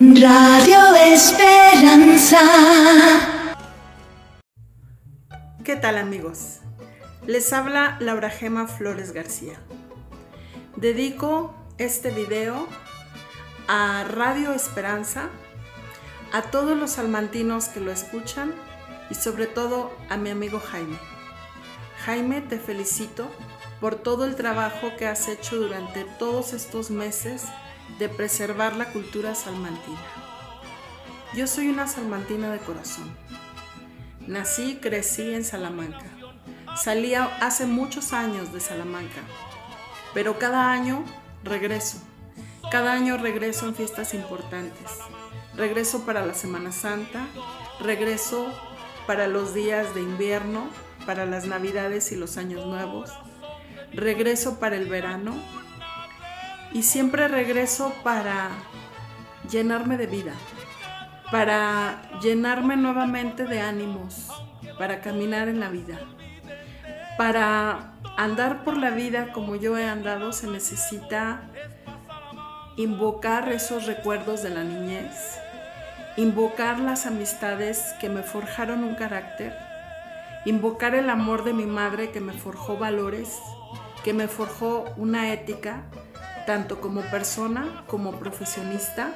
Radio Esperanza. ¿Qué tal amigos? Les habla Laura Gema Flores García. Dedico este video a Radio Esperanza, a todos los salmantinos que lo escuchan y sobre todo a mi amigo Jaime. Jaime, te felicito por todo el trabajo que has hecho durante todos estos meses de preservar la cultura salmantina. Yo soy una salmantina de corazón. Nací y crecí en Salamanca. Salí hace muchos años de Salamanca, pero cada año regreso. Cada año regreso en fiestas importantes. Regreso para la Semana Santa, regreso para los días de invierno, para las Navidades y los Años Nuevos. Regreso para el verano y siempre regreso para llenarme de vida, para llenarme nuevamente de ánimos, para caminar en la vida. Para andar por la vida como yo he andado se necesita invocar esos recuerdos de la niñez, invocar las amistades que me forjaron un carácter, invocar el amor de mi madre que me forjó valores, que me forjó una ética tanto como persona como profesionista.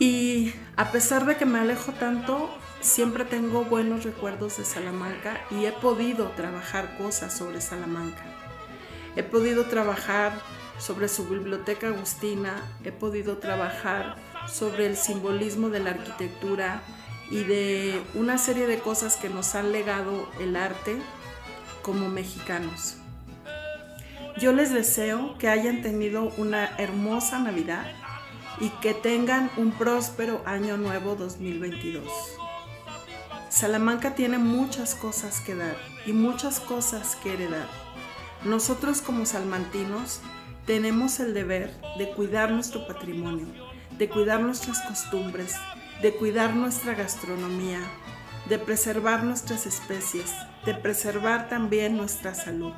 Y a pesar de que me alejo tanto, siempre tengo buenos recuerdos de Salamanca y he podido trabajar cosas sobre Salamanca. He podido trabajar sobre su biblioteca agustina, he podido trabajar sobre el simbolismo de la arquitectura y de una serie de cosas que nos han legado el arte como mexicanos. Yo les deseo que hayan tenido una hermosa Navidad y que tengan un próspero año nuevo 2022. Salamanca tiene muchas cosas que dar y muchas cosas que heredar. Nosotros como salmantinos tenemos el deber de cuidar nuestro patrimonio, de cuidar nuestras costumbres, de cuidar nuestra gastronomía, de preservar nuestras especies, de preservar también nuestra salud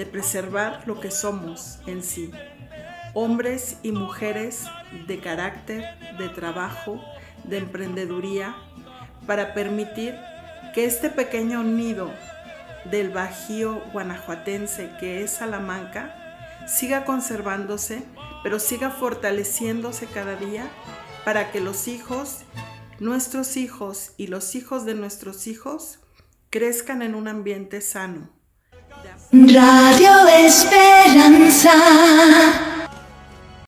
de preservar lo que somos en sí, hombres y mujeres de carácter, de trabajo, de emprendeduría, para permitir que este pequeño nido del Bajío guanajuatense que es Salamanca siga conservándose, pero siga fortaleciéndose cada día para que los hijos, nuestros hijos y los hijos de nuestros hijos crezcan en un ambiente sano Radio Esperanza.